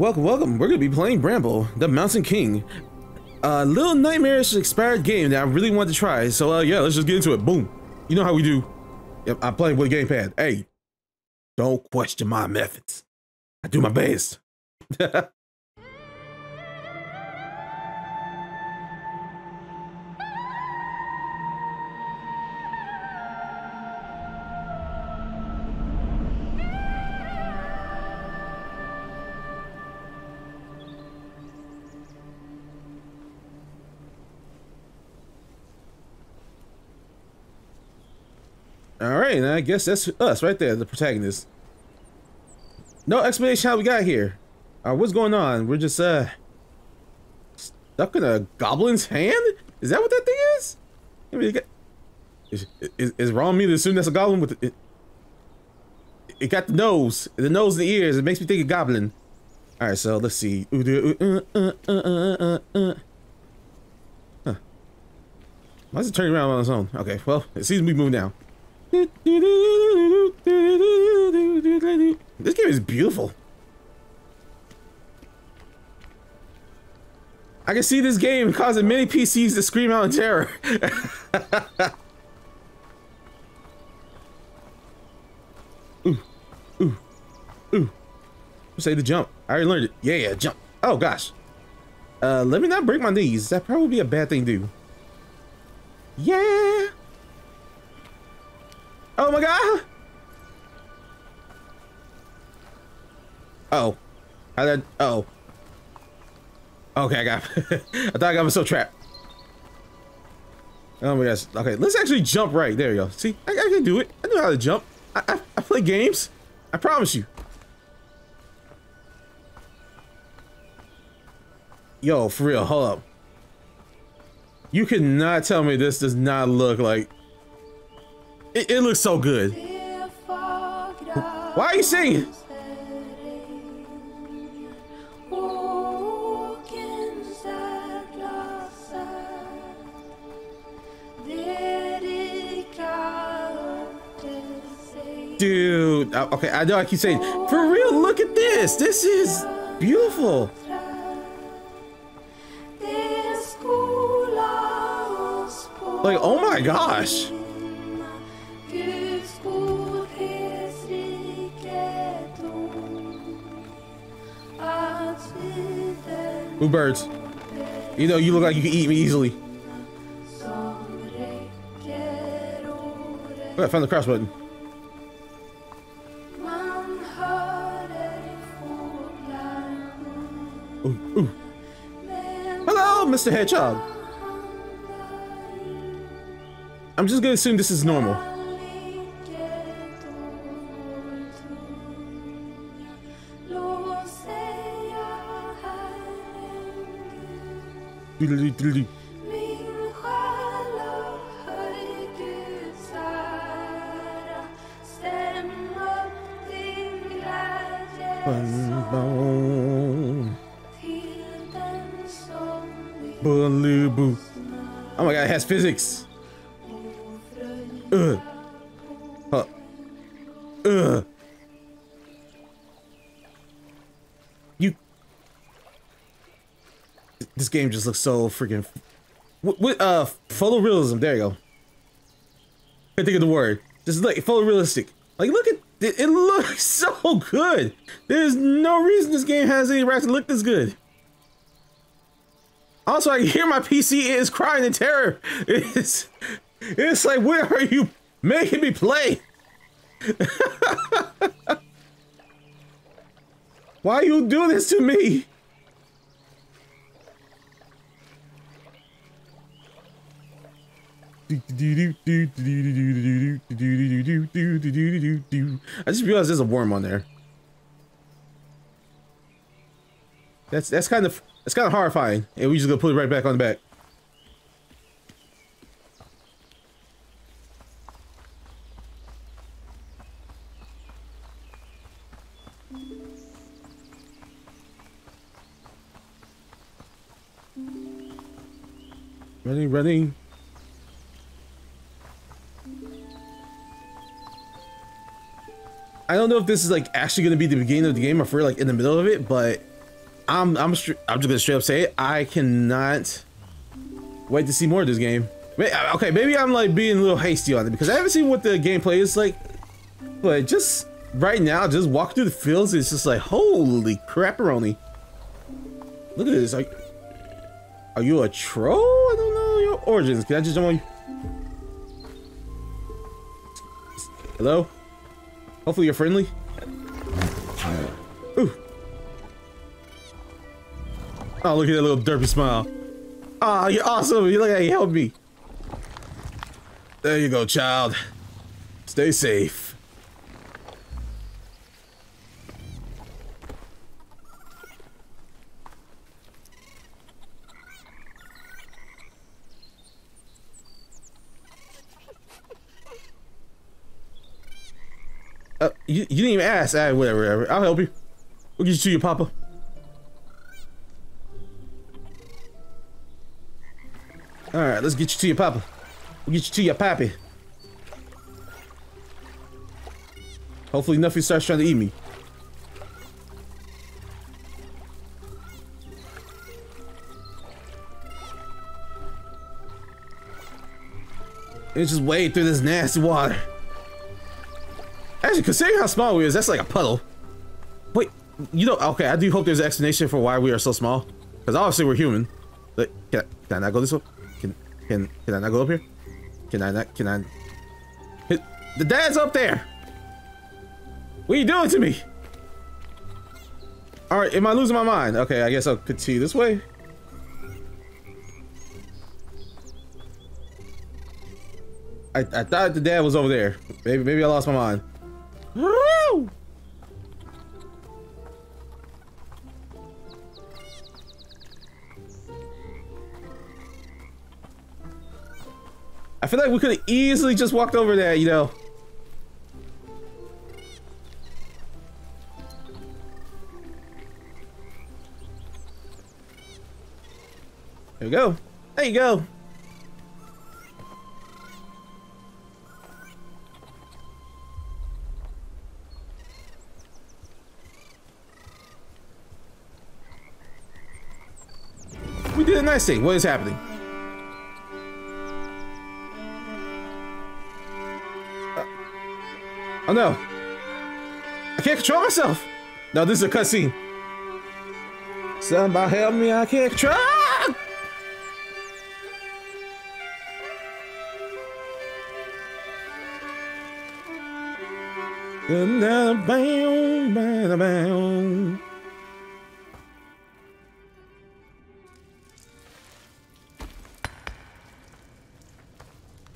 Welcome, welcome. We're gonna be playing Bramble, the Mountain King. A little nightmarish expired game that I really wanted to try. So uh, yeah, let's just get into it. Boom. You know how we do. Yep, I'm playing with a gamepad. Hey, don't question my methods. I do my best. right, I guess that's us right there, the protagonist. No explanation how we got here. Uh, what's going on? We're just uh stuck in a goblin's hand. Is that what that thing is? I mean, got, is, is, is wrong me to assume that's a goblin with it? It got the nose, the nose and the ears. It makes me think of goblin. All right, so let's see. Uh, uh, uh, huh. Why is it turning around on its own? Okay, well, it seems to be moving now. This game is beautiful. I can see this game causing many PCs to scream out in terror. ooh, ooh, ooh. Say the jump. I already learned it. Yeah, yeah, jump. Oh gosh. Uh, let me not break my knees. That probably be a bad thing to do. Yeah. Oh my god! Oh. I did oh. Okay, I got I thought I got myself trapped. Oh my gosh. Okay, let's actually jump right. There you go. See, I, I can do it. I know how to jump. I, I, I play games. I promise you. Yo, for real, hold up. You cannot tell me this does not look like it, it looks so good. Why are you singing? Dude, okay, I know I keep saying, for real, look at this. This is beautiful. Like, oh my gosh. Ooh, birds. You know, you look like you can eat me easily. Oh, I found the cross button. Hello, Mr. Hedgehog. I'm just gonna assume this is normal. Oh my god, it has physics. Ugh. This game just looks so freaking. What uh photorealism? There you go. Can't think of the word. Just like photorealistic. Like look at it. It looks so good. There's no reason this game has any right to look this good. Also, I hear my PC is crying in terror. It's it's like where are you making me play? Why you do this to me? I just realized there's a worm on there. That's that's kind of that's kind of horrifying, and we just gonna put it right back on the back. Running, running. Know if this is like actually going to be the beginning of the game or if we're like in the middle of it, but I'm I'm I'm just gonna straight up say it. I cannot wait to see more of this game. Uh, okay, maybe I'm like being a little hasty on it because I haven't seen what the gameplay is like. But just right now, just walk through the fields, it's just like holy crapperoni. Look at this. Like, are you a troll? I don't know your origins. Can I just jump on you? Hello? Hopefully you're friendly. Ooh. Oh, look at that little derpy smile. Ah, oh, you're awesome. You look like you helped me. There you go, child. Stay safe. Uh, you, you didn't even ask. Ah, whatever, whatever. I'll help you. We'll get you to your papa. Alright, let's get you to your papa. We'll get you to your pappy. Hopefully nothing starts trying to eat me. It's just wade through this nasty water. Actually, considering how small we is, that's like a puddle. Wait, you know, okay, I do hope there's an explanation for why we are so small. Because obviously we're human. But can I, can I not go this way? Can, can, can I not go up here? Can I not, can I? The dad's up there! What are you doing to me? Alright, am I losing my mind? Okay, I guess I'll continue this way. I, I thought the dad was over there. Maybe maybe I lost my mind. I feel like we could have easily just walked over there, you know. There we go. There you go. We did a nice thing. What is happening? Oh no. I can't control myself. No, this is a cutscene. Somebody help me, I can't control.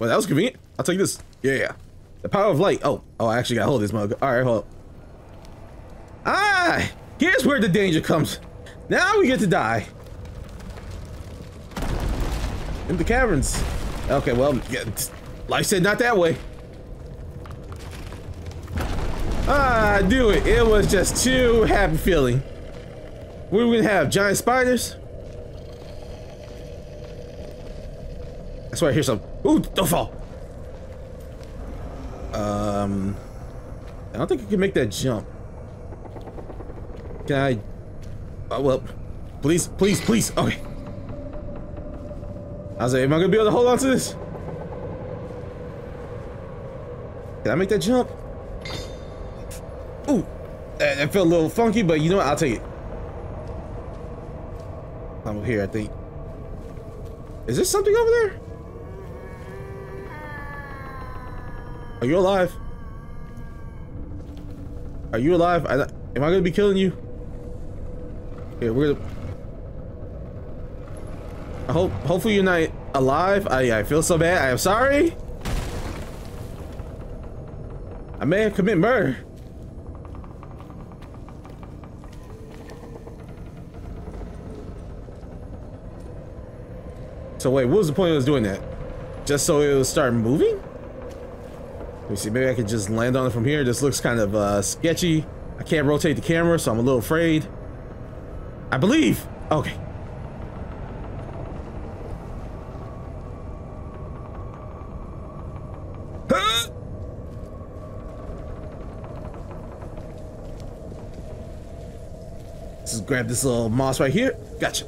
Well, that was convenient. I'll take this. Yeah yeah. The power of light. Oh, oh, I actually got hold of this mug. All right, hold up. Ah, here's where the danger comes. Now we get to die. In the caverns. Okay, well, yeah, life said not that way. Ah, I knew it. It was just too happy feeling. What are we gonna have? Giant spiders? That's why I hear some. Ooh, don't fall. Um, I don't think I can make that jump. Can I? Oh, well, please, please, please. Okay. I was like, am I gonna be able to hold on to this? Can I make that jump? Ooh, that, that felt a little funky, but you know what? I'll take it. I'm here, I think. Is there something over there? Are you alive? Are you alive? I, am I gonna be killing you? Okay, we're gonna. I hope. Hopefully you're not alive. I I feel so bad. I am sorry. I may have committed murder. So wait, what was the point of us doing that? Just so it would start moving? Let me see, maybe I could just land on it from here. This looks kind of uh, sketchy. I can't rotate the camera, so I'm a little afraid. I believe. Okay. Let's just grab this little moss right here. Gotcha.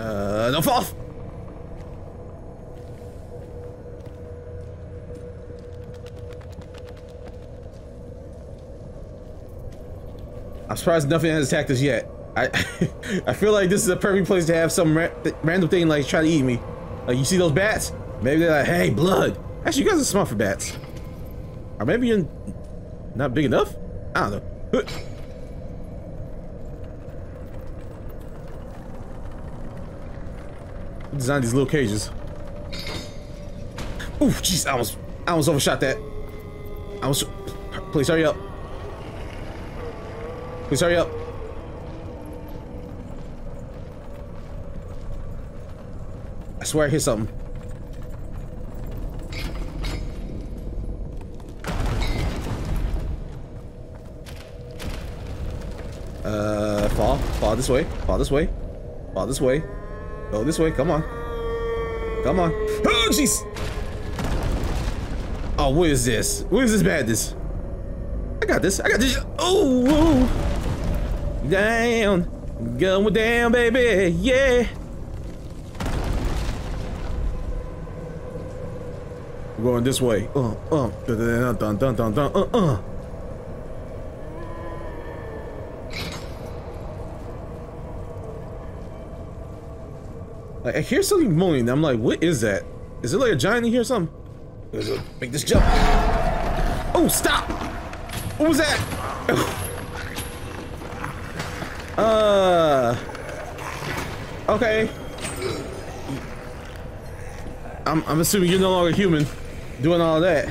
Uh, don't fall off. I'm surprised nothing has attacked us yet. I I feel like this is a perfect place to have some ra random thing like try to eat me. Like you see those bats? Maybe they're like, hey, blood. Actually, you guys are smart for bats. Or maybe you're not big enough? I don't know. Design these little cages. Ooh, jeez, I almost, I almost overshot that. I was, please hurry up. Please hurry up. I swear I hear something. Uh, fall, fall this way, fall this way, fall this way, go this way, come on. Come on. Oh, jeez! Oh, what is this? What is this madness? I got this, I got this. Oh, down, going down, baby, yeah. We're going this way. Uh, uh, dun, dun, dun, dun, dun, uh, uh. I hear something moaning. I'm like, what is that? Is it like a giant in here or something? Make this jump. Oh, stop! What was that? Uh. Okay. I'm, I'm assuming you're no longer human doing all that.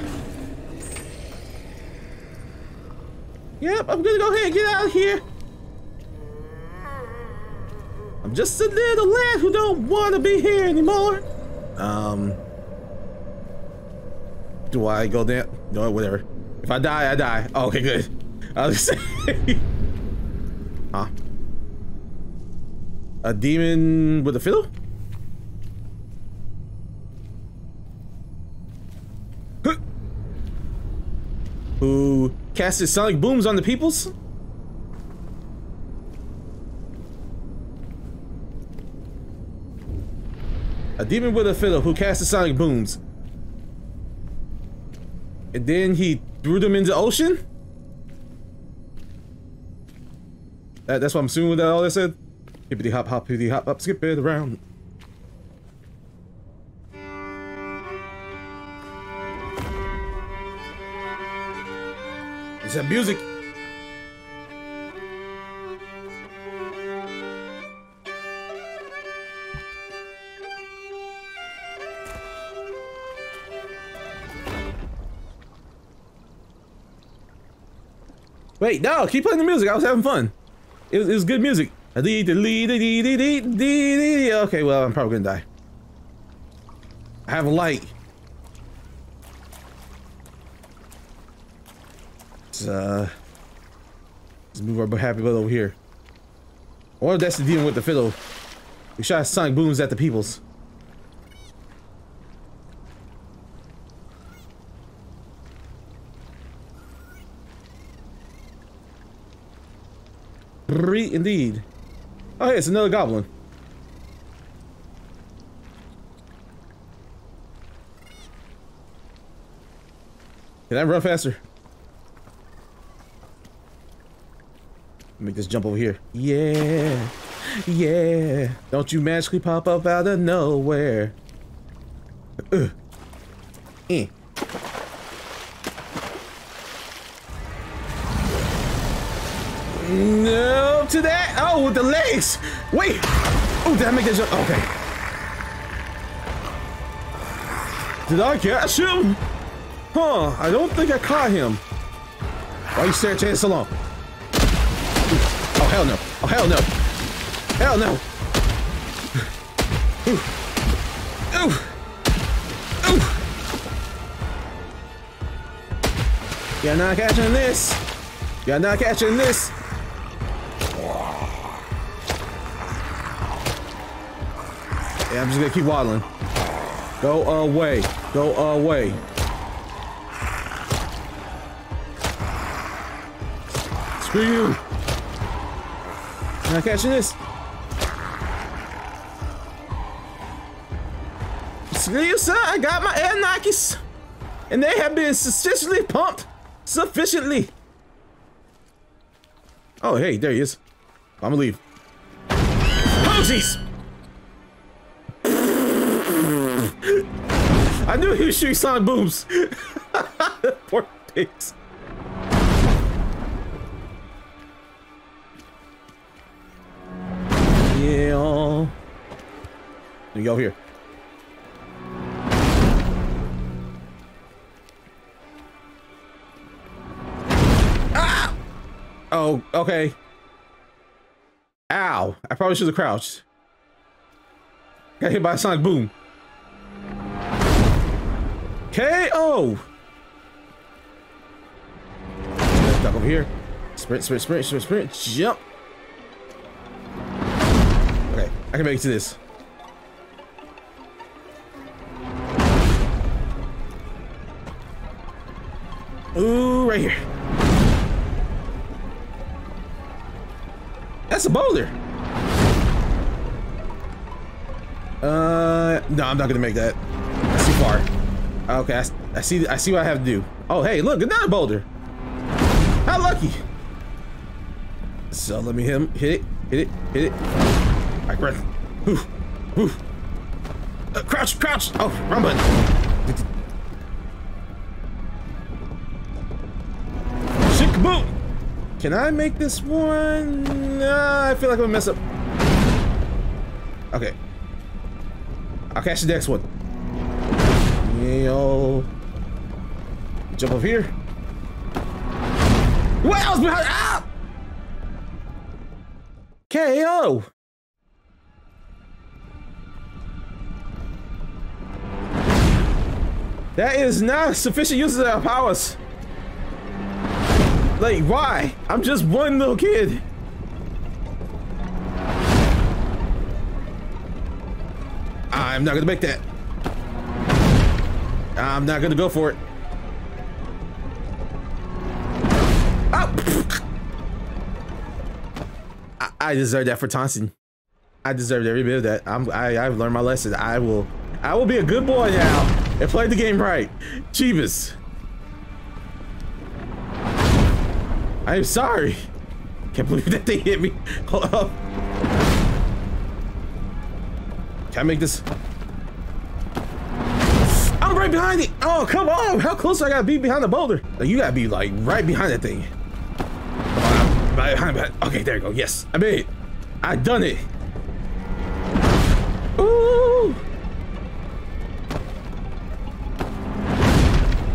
Yep, I'm gonna go ahead and get out of here. I'm just a little lad who don't want to be here anymore. Um, do I go down? No, whatever. If I die, I die. Oh, okay, good. I was say, huh? A demon with a fiddle? Who casted sonic booms on the peoples? A demon with a fiddle who cast the sonic booms. And then he threw them into the ocean? That, that's what I'm assuming with that all that said? Hippity hop hop, hippity hop hop, skip it around. Is that music? Wait, no, keep playing the music. I was having fun. It was, it was good music. Okay, well, I'm probably gonna die. I have a light. Let's, uh, let's move our happy butt over here. Or that's the demon with the fiddle. We shot sonic booms at the peoples. Indeed. Oh, hey, it's another goblin. Can I run faster? Make this jump over here. Yeah. Yeah. Don't you magically pop up out of nowhere. Uh. Eh. No to that. Oh, with the legs. Wait. Oh, did I make jump? Okay. Did I catch him? Huh, I don't think I caught him. Why you stare at so long? Oh, hell no. Oh, hell no. Hell no. Ooh. Ooh. Ooh. You're not catching this. You're not catching this. Yeah, I'm just gonna keep waddling. Go away. Go away. Screw you. Not catching this. Screw you, sir. I got my air Nikes. And they have been sufficiently pumped. Sufficiently. Oh, hey, there he is. I'm gonna leave. Oh, jeez! I knew he was shooting sonic booms. Poor pigs. Yeah. Let go here. Ah! Oh, okay. Ow. I probably should have crouched. Got hit by a sonic boom. KO! Duck over here. Sprint, sprint, sprint, sprint, sprint, jump. Okay, I can make it to this. Ooh, right here. That's a boulder. Uh, no, I'm not gonna make that. That's too far. Okay, I, I, see. I see what I have to do. Oh, hey, look, another boulder. How lucky. So let me hit him. Hit it. Hit it. Hit it. All right, run. Ooh, ooh. Uh, crouch, crouch. Oh, wrong button. Shit, kaboom. Can I make this one? Nah, I feel like I'm gonna mess up. Okay. I'll catch the next one. Yo. Jump up here. What else behind? Ah! KO. That is not sufficient use of our powers. Like, why? I'm just one little kid. I'm not gonna make that. I'm not gonna go for it. Oh! I, I deserve that for taunting. I deserved every bit of that. I'm, I, I've learned my lesson. I will, I will be a good boy now and play the game right. Chivas. I'm sorry. Can't believe that they hit me. Hold up. Can I make this? Right behind it. Oh, come on. How close I gotta be behind the boulder? Like, you gotta be like right behind that thing. Behind, behind. Okay, there you go. Yes, I made it. I done it. Ooh.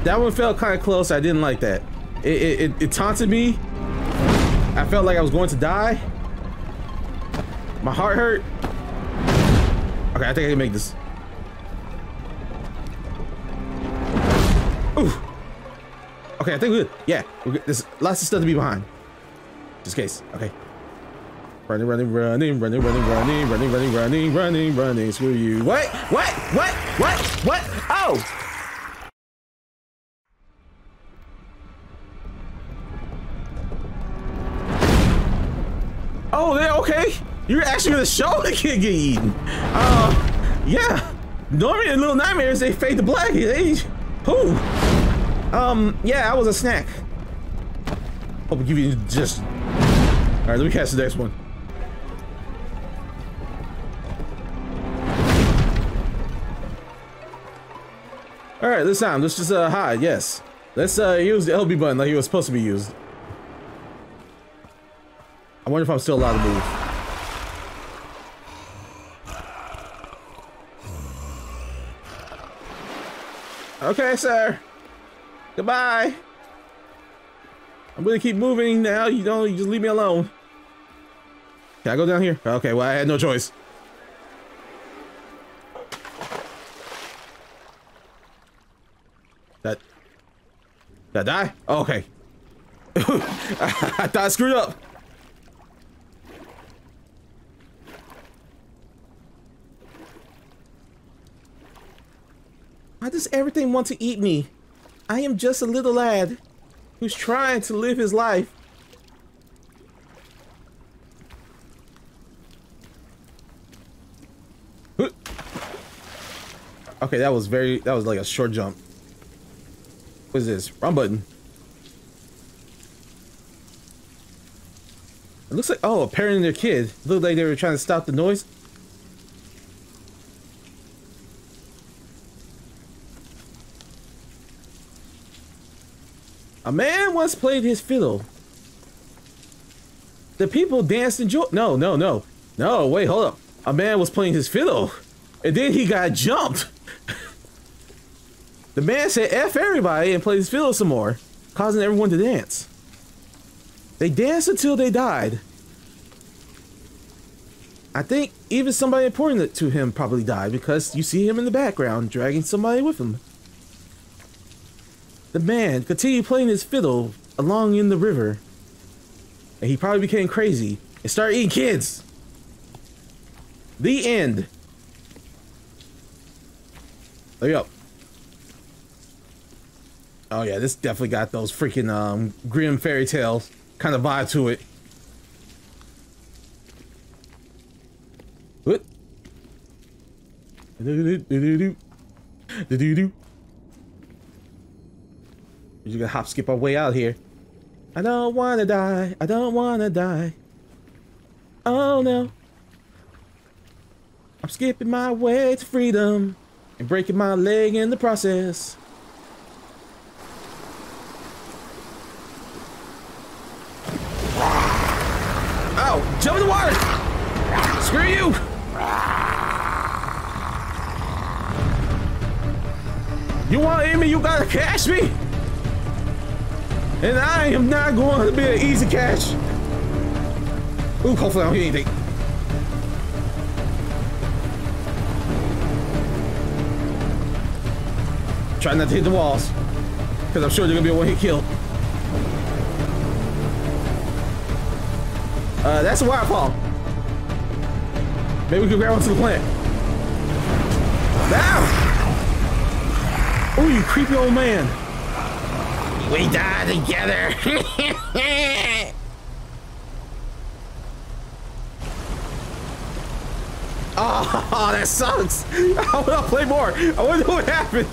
That one felt kind of close. I didn't like that. It, it, it, it taunted me. I felt like I was going to die. My heart hurt. Okay, I think I can make this. Ooh. Okay, I think we're good. Yeah, we're good. There's lots of stuff to be behind. Just in case. Okay. Running, running, running, running, running, running, running, running, running, running, running. Screw you. What? What? What? What? What? Oh! Oh, they okay. You're actually gonna show the kid get eaten. Uh, yeah. Normally in Little Nightmares, they fade to black. They, who? Um, yeah, I was a snack. Hope you just. All right, let me catch the next one. All right, this time let's just uh hide. Yes, let's uh use the LB button like it was supposed to be used. I wonder if I'm still allowed to move. Okay, sir. Goodbye. I'm gonna keep moving now. You don't you just leave me alone. Can I go down here? Okay, well I had no choice. That Did I die? Okay. I thought I screwed up. does everything want to eat me? I am just a little lad who's trying to live his life. Okay, that was very, that was like a short jump. What is this? Wrong button. It looks like, oh, a parent and their kid. It looked like they were trying to stop the noise. A man once played his fiddle. The people danced and joy. No, no, no. No, wait, hold up. A man was playing his fiddle. And then he got jumped. the man said F everybody and played his fiddle some more, causing everyone to dance. They danced until they died. I think even somebody important to him probably died because you see him in the background dragging somebody with him. The man continued playing his fiddle along in the river. And he probably became crazy and started eating kids. The end. There you go. Oh yeah, this definitely got those freaking um, Grimm fairy tales kind of vibe to it. What? We're gonna hop skip our way out here. I don't wanna die. I don't wanna die. Oh no. I'm skipping my way to freedom and breaking my leg in the process. Oh, jump in the water! Screw you! You want Amy, you gotta catch me! And I am not going to be an easy catch. Ooh, hopefully I don't hear anything. Try not to hit the walls. Because I'm sure they're going to be a one-hit kill. Uh, that's a wire waterfall. Maybe we can grab onto the plant. Now! Oh, you creepy old man. We die together. oh, that sucks. I want to play more. I wonder what happened.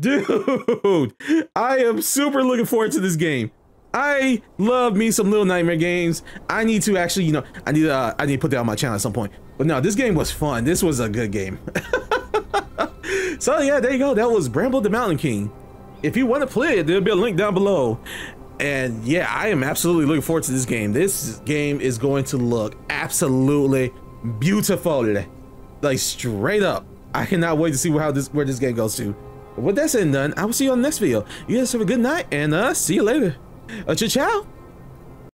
Dude, I am super looking forward to this game. I love me some Little Nightmare games. I need to actually, you know, I need to, uh, I need to put that on my channel at some point. But no, this game was fun. This was a good game. so yeah, there you go. That was Bramble the Mountain King if you want to play it, there'll be a link down below. And yeah, I am absolutely looking forward to this game. This game is going to look absolutely beautiful. Like straight up. I cannot wait to see how this where this game goes to. With that said and done, I will see you on the next video. You guys have a good night and uh see you later. Uh, ciao ciao.